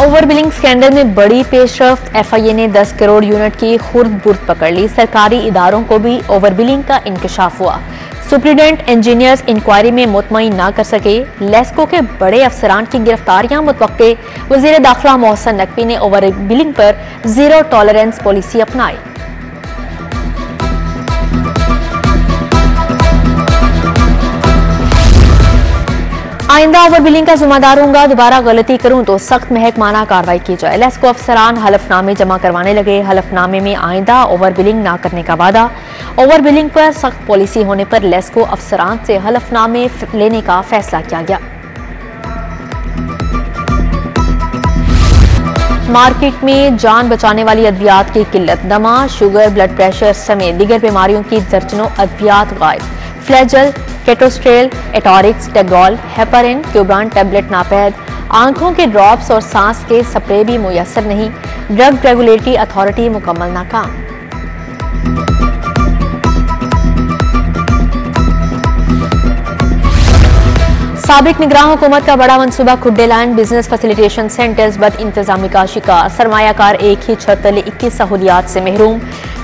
Over billing scandal में बड़ी पेशरफ, FIA ने 10 करोड़ यूनिट की खुर्द बुर्द पकड़ ली। सरकारी इदारों को भी ओवर बिलिंग का इंकशाफ हुआ। सुप्रीडेंट इंजीनियर्स इंक्वायरी में मुतमिन ना कर सके। लेस्को के बड़े अफसरान की गिरफ्तारियाँ मुतवे वज़ीर दाखिला मोहसन नकवी ने ओवर बिलिंग पर ज़ीरो टॉलरेंस पॉलिसी अपनाई। आइंदा ओवर बिलिंग का जिम्मेदार होगा दोबारा गलती करूँ तो सख्त महकमाना कार्रवाई की जाए। लेस्को अफसरान हलफनामे जमा करवाने लगे। हलफनामे में आइंदा ओवर बिलिंग ना करने का वादा। ओवर बिलिंग पर सख्त पॉलिसी होने पर लेस्को अफसरान से हलफनामे लेने का फैसला किया गया। मार्केट में जान बचाने वाली अद्वियात की किल्लत, दमा, शुगर, ब्लड प्रेशर समेत दीगर बीमारियों की दर्जनों अद्वियात गायब। फ्लैजल केटोस्ट्रेल एटोरिक्स टेगॉल हेपरिन क्यूब्रान टेबलेट नापैद, आँखों के ड्रॉप्स और सांस के स्प्रे भी मुयसर नहीं ड्रग रेगुलेटरी अथॉरिटी मुकम्मल नाकाम। सबक निगरान हुकूमत का बड़ा मनसूबा खुड्डे लैंड बिज़नेस फैसिलिटेशन सेंटर्स बद इंतजामी का शिकार। सरमायाकार एक ही छत तले इक्कीस सहूलियात से महरूम।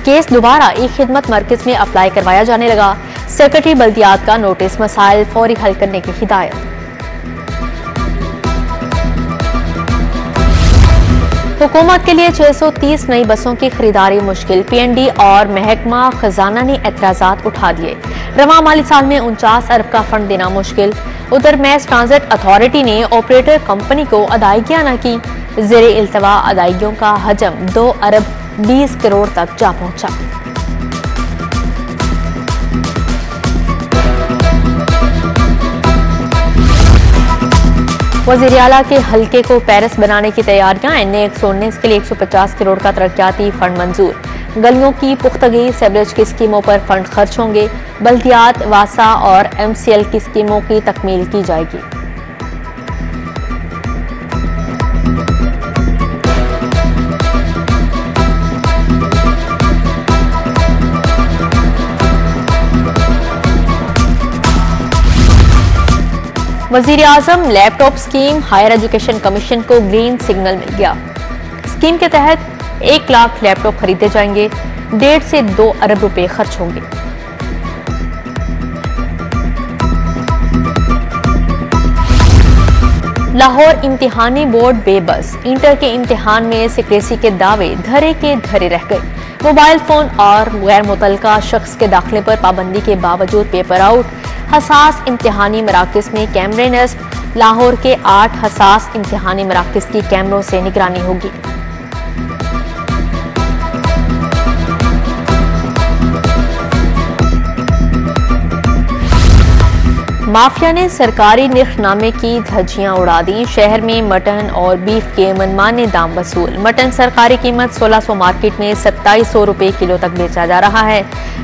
केस दोबारा एक खिदमत मरकज में अप्लाई करवाया जाने लगा। सेक्रेटरी बल्दियात का नोटिस मसाइल फौरी हल करने की हिदायत हुकूमत के लिए 630 नई बसों की खरीदारी मुश्किल पीएनडी और महकमा खजाना ने एतराजात उठा दिए रवा माली साल में उनचास अरब का फंड देना मुश्किल उधर मैस ट्रांजिट अथॉरिटी ने ऑपरेटर कंपनी को अदायगियाँ न की जेर इल्तवा अदायगियों का हजम दो अरब बीस करोड़ तक जा पहुँचा वज़ीर अला के हल्के को पेरिस बनाने की तैयारियाँ एन ए एक सौ उन्नीस के लिए 150 करोड़ का तरक्याती फंड मंजूर। गलियों की पुख्तगी, सेवरेज की स्कीमों पर फंड खर्च होंगे, बल्दियात, वासा और एम सी एल की स्कीमों की तकमील की जाएगी। वज़ीर आज़म laptop scheme higher education commission को ग्रीन सिग्नल मिल गया। स्कीम के तहत एक लाख लैपटॉप खरीदे जाएँगे, डेढ़ से दो अरब रुपए खर्च होंगे। लाहौर इम्तिहानी बोर्ड बेबस, इंटर के इम्तिहान में सिक्रेसी के दावे धरे के धरे रह गए। मोबाइल फ़ोन और गैर मुतल शख्स के दाखिले पर पाबंदी के बावजूद पेपर आउट हसास इम्तहानी मराकज में कैमरे नस्ब लाहौर के आठ हसास इम्तहानी मराकज की कैमरों से निगरानी होगी। माफिया ने सरकारी निर्खनामे की, धज्जियाँ उड़ा दी। शहर में मटन और बीफ के मनमाने दाम वसूल। मटन सरकारी कीमत 1600 मार्केट में सत्ताईस सौ रुपए किलो तक बेचा जा रहा है।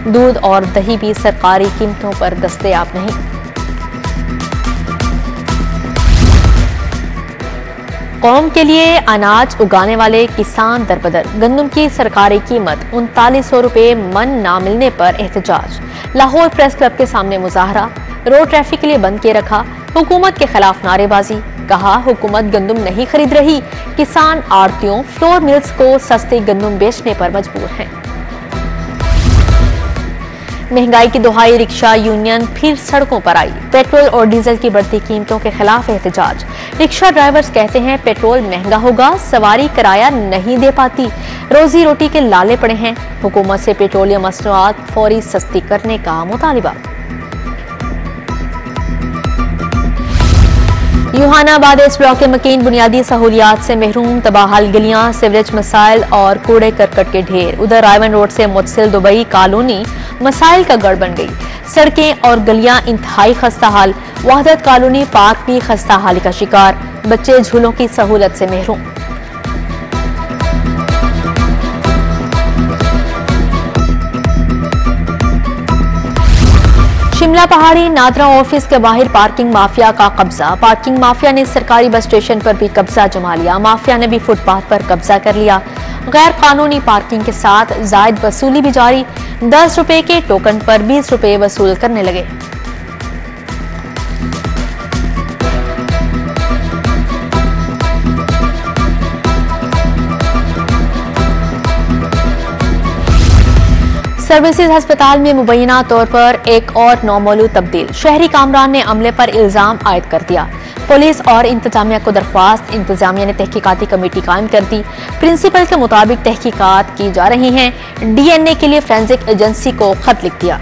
दूध और दही भी सरकारी कीमतों पर दस्तयाब नहीं। कौम के लिए अनाज उगाने वाले किसान दरबदर। गंदम की सरकारी कीमत उनतालीस सौ रुपये मन ना मिलने पर एहतजाज। लाहौर प्रेस क्लब के सामने मुजाहरा। रोड ट्रैफ़िक के लिए बंद किए रखा, हुकूमत के खिलाफ नारेबाजी। कहा, हुकूमत गंदम नहीं खरीद रही। किसान आड़तियों फ्लोर मिल्स को सस्ते गंदम बेचने पर मजबूर हैं। महँगाई की दुहाई रिक्शा यूनियन फिर सड़कों पर आई। पेट्रोल और डीजल की बढ़ती कीमतों के खिलाफ एहतजाज। रिक्शा ड्राइवर्स कहते हैं, पेट्रोल महँगा होगा, सवारी किराया नहीं दे पाती। रोजी रोटी के लाले पड़े हैं। हुकूमत से पेट्रोलियम मसनूआत फौरी सस्ती करने का मुतालबा। यूहानाबाद इस ब्लॉक के मकीन बुनियादी सहूलियात से महरूम, तबाहल गलियाँ, सिवरेज मसाइल और कूड़े करकट के ढेर। उधर रायवन रोड से मुतसिल दुबई कॉलोनी मसाइल का गढ़ बन गई। सड़कें और गलियाँ इंतहाई खस्ता हाल वहादत कॉलोनी पार्क भी खस्ता हाली का शिकार। बच्चे झूलों की सहूलत से महरूम। शिमला पहाड़ी नादरा ऑफ़िस के बाहर पार्किंग माफिया का कब्जा। पार्किंग माफिया ने सरकारी बस स्टेशन पर भी कब्जा जमा लिया। माफिया ने भी फुटपाथ पर कब्जा कर लिया। गैर कानूनी पार्किंग के साथ जायद वसूली भी जारी। दस रुपए के टोकन पर बीस रुपए वसूल करने लगे। सर्विसेज़ अस्पताल में मुबैना तौर पर एक और नौमोलू तब्दील। शहरी कामरान ने अमले पर इल्ज़ाम आयद कर दिया। पुलिस और इंतजामिया को दरख्वास्त। इंतजामिया ने तहकीकाती कमेटी कायम कर दी। प्रिंसिपल के मुताबिक तहकीकात की जा रही हैं। डीएनए के लिए फ्रेंसिक एजेंसी को खत लिख दिया।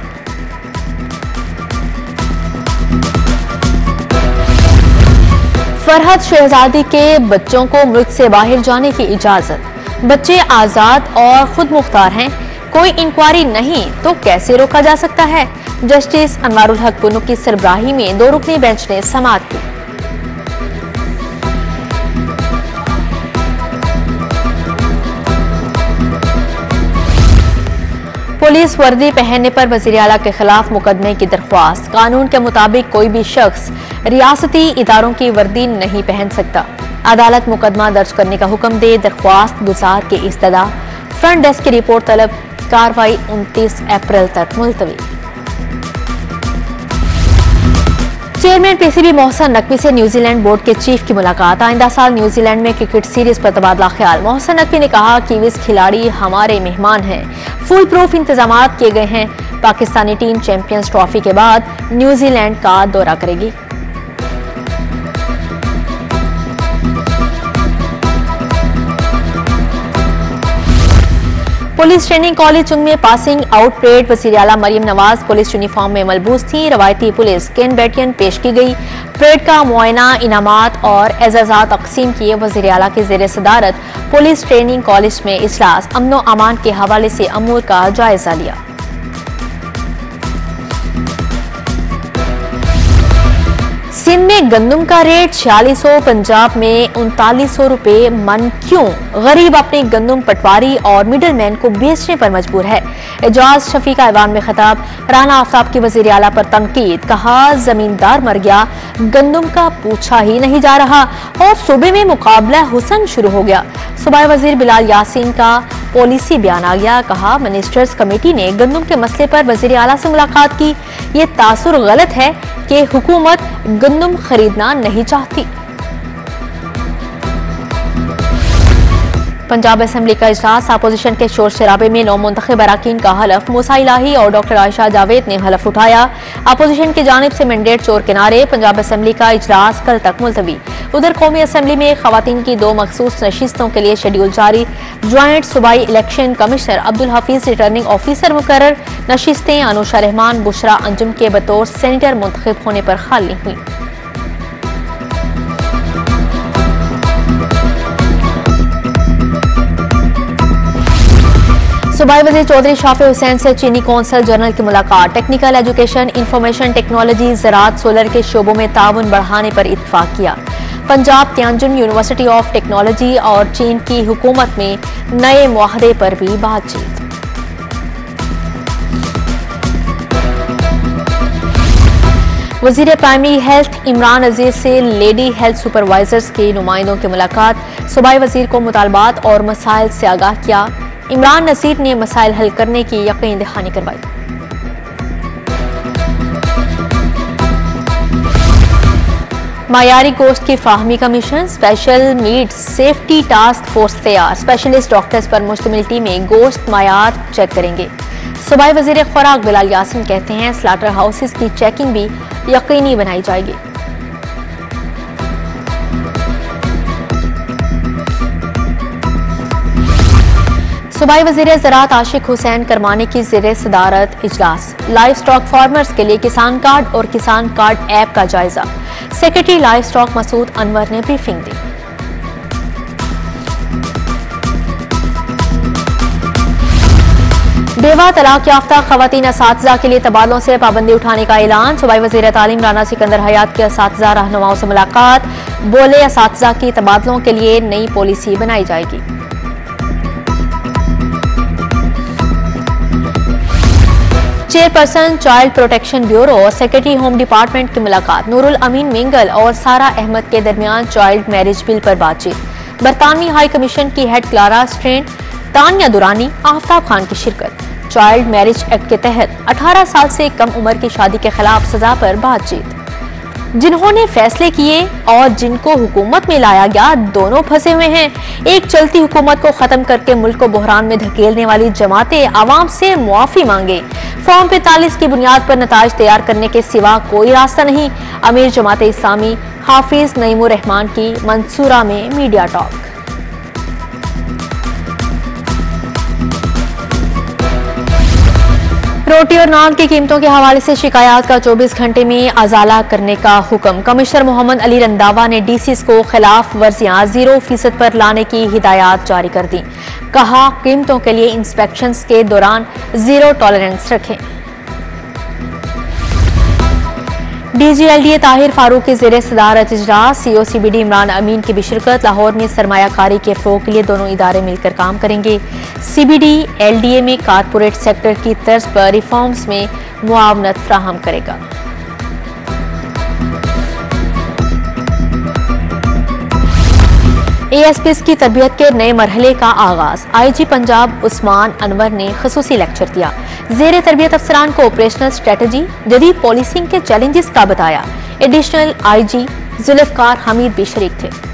फरहद शहजादी के बच्चों को मुल्क से बाहर जाने की इजाज़त। बच्चे आज़ाद और खुद मुख्तार हैं। कोई इंक्वायरी नहीं तो कैसे रोका जा सकता है? जस्टिस अनवारुल हक पुनू की सरबराही में दो रुकनी बेंच ने समाप्त की। पुलिस वर्दी पहनने पर वज़ीर अला के खिलाफ मुकदमे की दरख्वास्त। कानून के मुताबिक कोई भी शख्स रियासती इदारों की वर्दी नहीं पहन सकता। अदालत मुकदमा दर्ज करने का हुक्म दे दरख्वास्त गुजार के इस्तदा। फ्रंट डेस्क की रिपोर्ट तलब कार्रवाई उनतीस अप्रैल तक मुलतवी। चेयरमैन पीसीबी मोहसन नकवी से न्यूजीलैंड बोर्ड के चीफ की मुलाकात। आइंदा साल न्यूजीलैंड में क्रिकेट सीरीज़ पर तबादला ख्याल। मोहसन नकवी ने कहा कि विस खिलाड़ी हमारे मेहमान हैं। फुल प्रूफ इंतज़ाम किए गए हैं। पाकिस्तानी टीम चैंपियंस ट्रॉफी के बाद न्यूजीलैंड का दौरा करेगी। पुलिस ट्रेनिंग कॉलेज चुंग में पासिंग आउट परेड वसीरियाला मरियम नवाज़ पुलिस यूनिफॉर्म में मलबूस थी। रवायती पुलिस कैन बैटियन पेश की गई। परेड का मुआयना इनामत और एजाजा तकसीम किए। वज़ीर के की जेर सदारत पुलिस ट्रेनिंग कॉलेज में इजलास। अमनो अमान के हवाले से अमूर का जायजा लिया। सिंध में गंदम का रेट छियालीस सौ पंजाब में उनतालीस सौ रुपए मन क्यों? गरीब अपने गंदम पटवारी और मिडल मैन को बेचने पर मजबूर है। एजाज शफी का ऐवान में खताब। राना आफ्ताब की वज़ीर अला पर तनकीद। कहा, जमींदार मर गया, गंदम का पूछा ही नहीं जा रहा और सूबे में मुकाबला हुसन शुरू हो गया। सुबह वज़ीर बिलाल यासीन का पॉलिसी बयान आ गया। कहा मिनिस्टर्स कमेटी ने गंदम के मसले पर वज़ीर अला से मुलाकात की। ये तासुर गलत है कि हुकूमत गंदम खरीदना नहीं चाहती। पंजाब असम्बली का इजलास, अपोजिशन के शोर शराबे में नौ मुंतब अरकान का हलफ। मूसा इलाही और डॉक्टर आयशा जावेद ने हलफ उठाया। अपोजिशन की जानब से मैंडेट चोर किनारे पंजाब असम्बली का इजलास कल तक मुलतवी। उधर कौमी असम्बली में खातन की दो मखसूस नशिस्तों के लिए शेड्यूल जारी। ज्वाइंट सूबाई election commissioner Abdul Hafeez returning officer मुकर नशिस्तें अनुषा रहमान, बुशरा अंजुम के बतौर सेनेटर मुंतब होने पर खाली हुई। सुबाई वजी चौधरी शाफी हुसैन से चीनी कौंसल जनरल की मुलाकात। टेक्निकल एजुकेशन इंफॉर्मेशन टेक्नोलॉजी ज़रात सोलर के शोबों में ताउन बढ़ाने पर इतफाक किया। Punjab Tianjin university of technology और चीन की हुकूमत में नए माहदे पर भी बातचीत। वज़ीर प्राइमरी हेल्थ इमरान अज़ीज़ से लेडी हेल्थ सुपरवाइजर्स के नुमाइंदों की मुलाकात। सूबाई वज़ीर को मुतालबात और मसाइल से आगाह किया। इमरान नसीर ने मसाइल हल करने की यकीन दहानी करवाई। मायारी गोश्त की फाहमी commission special meat safety task force तैयार। स्पेशलिस्ट डॉक्टर्स पर मुश्तमिल टीमें गोश्त मायार चेक करेंगे। सूबाई वज़ीर खुराक बिलाल यासिन कहते हैं, स्लाटर हाउसेज की चेकिंग भी यकीनी बनाई जाएगी। सुबाई वज़ीर ज़रात आशिक हुसैन करमानी की जेर सदारत इजलास। लाइव स्टॉक फार्मर्स के लिए किसान कार्ड और किसान कार्ड ऐप का जायजा। Secretary livestock Masood Anwar ने ब्रीफिंग दी। बेवा तलाक याफ्ता खवतिन इस के लिए तबादलों से पाबंदी उठाने का ऐलान। सुबाई वज़ीर तालीम राना सिकंदर हयात के इस रहनुमाओं से मुलाकात। बोले इस की तबादलों के लिए नई पॉलिसी बनाई जाएगी। चेयरपर्सन चाइल्ड प्रोटेक्शन ब्यूरो और सेक्रेटरी होम डिपार्टमेंट की मुलाकात। नूरुल अमीन मिंगल और सारा अहमद के दरमियान चाइल्ड मैरिज बिल पर बातचीत। बरतानवी हाई कमीशन की head Clara Strain Tania Durrani, Aftab Khan की शिरकत। चाइल्ड मैरिज एक्ट के तहत 18 साल से कम उम्र की शादी के खिलाफ सजा पर बातचीत। जिन्होंने फैसले किए और जिनको हुकूमत में लाया गया, दोनों फंसे हुए हैं। एक चलती हुकूमत को खत्म करके मुल्क को बहरान में धकेलने वाली जमातें आवाम से मुआफी मांगे। फॉर्म पैतालीस की बुनियाद पर नतज तैयार करने के सिवा कोई रास्ता नहीं। अमीर जमात इस्लामी, हाफिज नईमान की मंसूरा में मीडिया टॉक। रोटी और नान की कीमतों के हवाले से शिकायत का 24 घंटे में अजाला करने का हुक्म। कमिश्नर मोहम्मद अली रंदावा ने डीसीस को खिलाफ वर्जियाँ ज़ीरो फ़ीसद पर लाने की हिदायत जारी कर दी। कहा, कीमतों के लिए इंस्पेक्शन के दौरान ज़ीरो टॉलरेंस रखें। डीजीएलडीए ताहिर फारूक के जेर सदारत इजलास C O C B D Imran Amin की भी शिरकत, लाहौर में सरमाकारी के फ़रोग के लिए दोनों इदारे मिलकर काम करेंगे। C B D L D A में कारपोरेट सेक्टर की तर्ज पर रिफॉर्म्स में मुआवनत फ्राहम करेगा। एएसपीएस की तरबियत के नए मरहले का आगाज़। आईजी पंजाब उस्मान अनवर ने खसूसी लेक्चर दिया। जेर तरबियत अफसरान को ऑपरेशनल स्ट्रेटजी जदीद पॉलिसिंग के चैलेंजेस का बताया। एडिशनल आईजी जुल्फकार हमीद भी शरीक थे।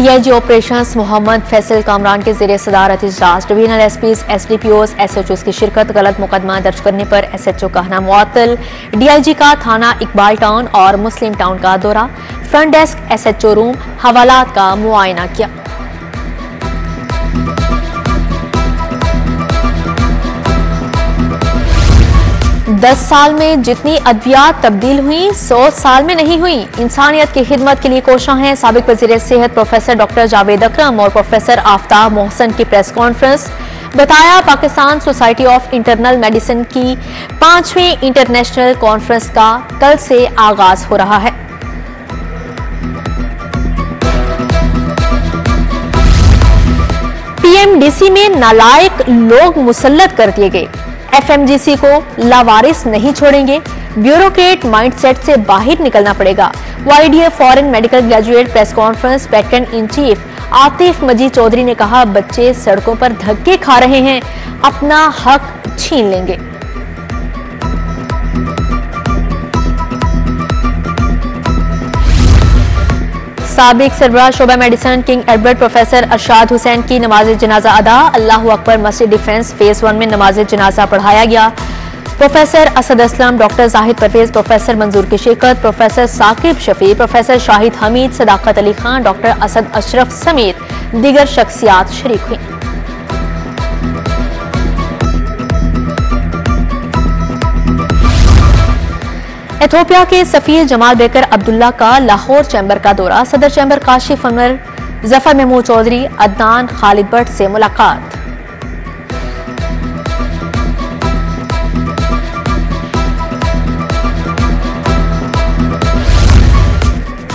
डीआईजी ऑपरेशंस मोहम्मद फैसल कामरान के जेर सदारत इजलास divisional S P S D P Os S H Os की शिरकत, गलत मुकदमा दर्ज करने पर एस एच ओ का मतल डी आई जी का थाना इकबाल टाउन और मुस्लिम टाउन का दौरा। Front desk S H O room, हवालात का मुआयना किया। दस साल में जितनी अद्वियात तब्दील हुई, सौ साल में नहीं हुई। इंसानियत की खिदमत के लिए कोशा हैं सबक वज़ीर सेहत प्रोफेसर डॉक्टर जावेद अक्रम और प्रोफेसर आफ्ताब मोहसन की प्रेस कॉन्फ्रेंस। बताया, Pakistan society of internal medicine की पांचवी इंटरनेशनल कॉन्फ्रेंस का कल से आगाज़ हो रहा है। पीएमडीसी में नालायक लोग मुसलत कर दिए गए। एफएमजीसी को लावारिस नहीं छोड़ेंगे। ब्यूरोक्रेट माइंडसेट से बाहर निकलना पड़ेगा। YDA foreign medical graduate press conference patron in chief Atif Majeed Chaudhry ने कहा, बच्चे सड़कों पर धक्के खा रहे हैं, अपना हक छीन लेंगे। सबक सरबरा शोबा medicine, King Edward professor Arshad Hussain की नमाज़ जनाजा अदा। अल्लाह अकबर मस्जिद डिफेंस फ़ेज़ वन में नमाज़ जनाजा पढ़ाया गया। Professor Asad Aslam, doctor Zahid Pervez, professor Manzoor की शिरकत professor Saqib Shafi, professor Shahid Hameed, Sadaqat Ali Khan, doctor Asad Ashraf समेत दीगर शख्सियात शरीक हुई। एथोपिया के सफीर जमाल बेकर अब्दुल्ला का लाहौर चैम्बर का दौरा। सदर चैम्बर काशिफ अमर ज़फ़र महमूद चौधरी, अदनान खालिद भट्ट से मुलाकात।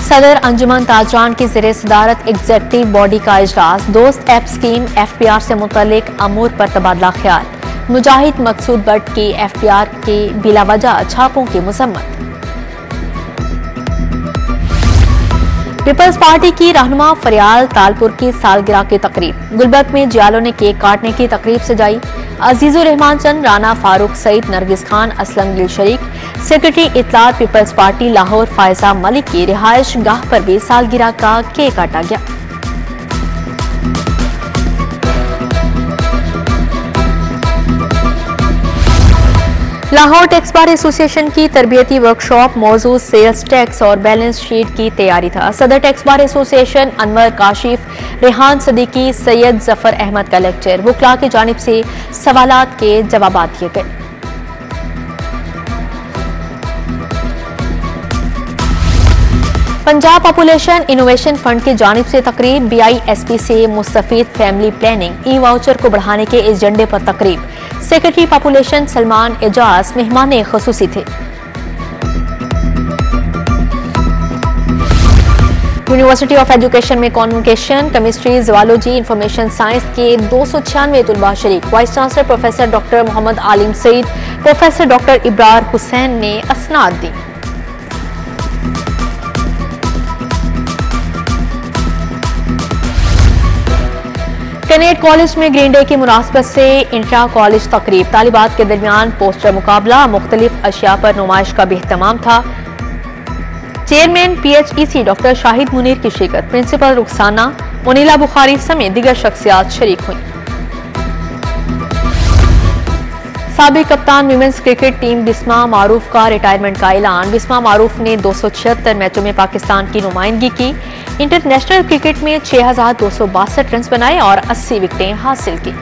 सदर अंजुमन ताजरान की जेर सदारत एग्जेक्टिव बॉडी का इजलास। दोस्त app scheme F P R से मुतलिक अमूर पर तबादला ख्याल। मुजाहिद मकसूद बट की एफ़ पी आर के बिलावजह छापों की मजम्मत पीपल्स पार्टी की रहनुमा फरियाल तालपुर की सालगिरह की तकरीब। गुलबर्ग में जियालो ने केक काटने की तकरीब सजाई। अजीजुर रहमान चंद, राना फारूक सईद, नरगिस खान असलम गिल शरीक, सेक्रेटरी इतलात पीपल्स पार्टी, लाहौर फायजा मलिक की रिहायश गाह पर भी सालगिरह का केक काटा गया। लाहौर टैक्स बार एसोसिएशन की तरबियती वर्कशॉप मौजूद सेल्स टैक्स और बैलेंस शीट की तैयारी था। सदर tax bar association Anwar Kashif, Rehan Siddiqui, Syed Zafar Ahmed का लेक्चर वकला की जानब से सवाल के जवाब दिए गए। पंजाब पॉपुलेशन इनोवेशन फंड की जानब से तकरीब बी आई एस पी से मुस्तफ़ फैमिली प्लानिंग ई वाउचर को बढ़ाने के एजेंडे पर तकरीब। सेक्रेटरी पॉपुलेशन सलमान एजाज मेहमान खसूसी थे यूनिवर्सिटी ऑफ़ एजुकेशन में कॉन्वोकेशन केमिस्ट्री जवालोजी इंफॉर्मेशन साइंस के दो सौ छियानवे तलबा शरीक vice chancellor professor doctor Muhammad Alim Saeed professor doctor Ibrar Hussain ने असनाद दी कैनेट कॉलेज में ग्रीन डे की मुनासबत से इंट्रा कॉलेज तकरीब तालिबात के दरमियान पोस्टर मुकाबला मुख्तलिफ़ अशिया पर नुमाइश का भी अहतमाम था। Chairman P H E C doctor Shahid Munir की शिरकत प्रिंसिपल रुखसाना, मुनीला बुखारी समेत दिगर शख्सियात शरीक हुई। सबक कप्तान women's cricket team Bisma Maroof का रिटायरमेंट का ऐलान। बिस्मा मारूफ ने दो सौ छिहत्तर मैचों में पाकिस्तान की नुमाइंदगी की। इंटरनेशनल क्रिकेट में छह हज़ार दो सौ बासठ रन बनाए और 80 विकटें हासिल की।